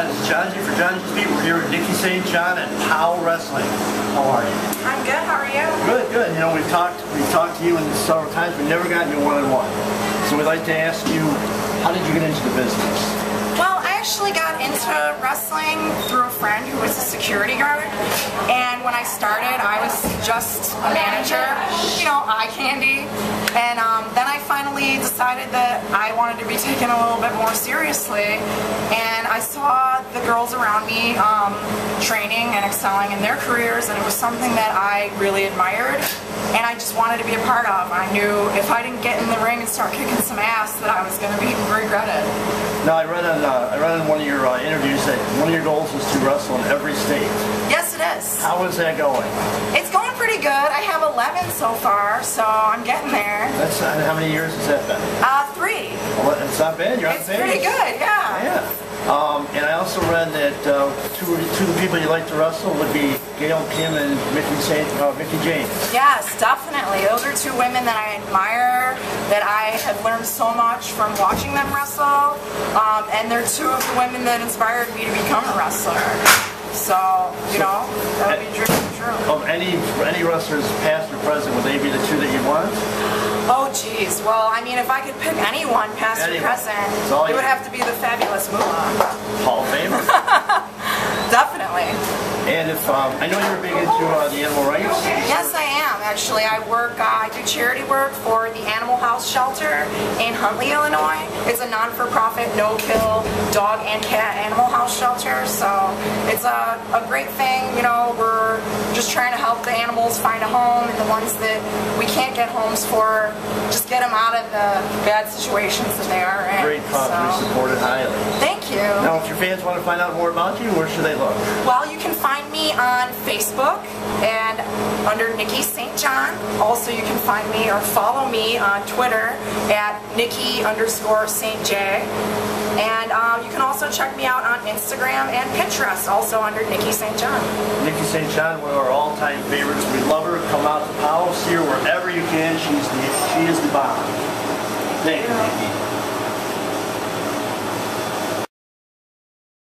Hi, this Johngy for Johngy's Beat. We're here with Nikki St. John and POWW Wrestling. How are you? I'm good. How are you? Good, good. You know, we've talked we've talked to you in several times. We've never gotten you one-on-one. So we'd like to ask you, how did you get into the business? Well, I actually got into wrestling through a friend who was a security guard. And when I started, I was just a manager, you know, eye candy. And um, then I finally decided that I wanted to be taken a little bit more seriously. And I saw the girls around me um, training and excelling in their careers, and it was something that I really admired and I just wanted to be a part of. I knew if I didn't get in the ring and start kicking some ass that I was going to be regretted. Now, I read on uh, I read in one of your uh, interviews that one of your goals was to wrestle in every state. Yes, it is. How is that going? It's going pretty good. I have 11 so far, so I'm getting there. That's uh, how many years has that been? Uh, three. Well, it's not bad. You're It's on pace. pretty good, yeah. Yeah. Um, and I also read that uh, two, two of the people you like to wrestle would be Gail Kim and Mickey Saint, uh, Mickie James. Yes, definitely. Those are two women that I admire, that I have learned so much from watching them wrestle, um, and they're two of the women that inspired me to become a wrestler. So, you know, that would be dream come true. Of any any wrestlers, past or present, would they be the two that you want? Oh, geez. Well, I mean, if I could pick anyone, past or present, it would have to be the fabulous Moolah. Hall of Famer. Definitely. and if um, I know you're big into uh, the animal rights. Yes, I am. Actually, I work. Uh, I do charity work for the Animal House Shelter in Huntley, Illinois. It's a non-for-profit, no-kill dog and cat animal house shelter. So it's a, a great thing. You know, we're just trying to help the animals find a home, and the ones that we can't get homes for, just get them out of the bad situations that they are in. Great cause, we support it highly. thank you. Now, if your fans want to find out more about you, where should they look? Well, you on Facebook and under Nikki St. John. Also, you can find me or follow me on Twitter at Nikki underscore St. J. And um, you can also check me out on Instagram and Pinterest, also under Nikki St. John. Nikki St. John, one of our all-time favorites. We love her. Come out to POWW, see her wherever you can. She's the, she is the bomb. Thank you, Nikki.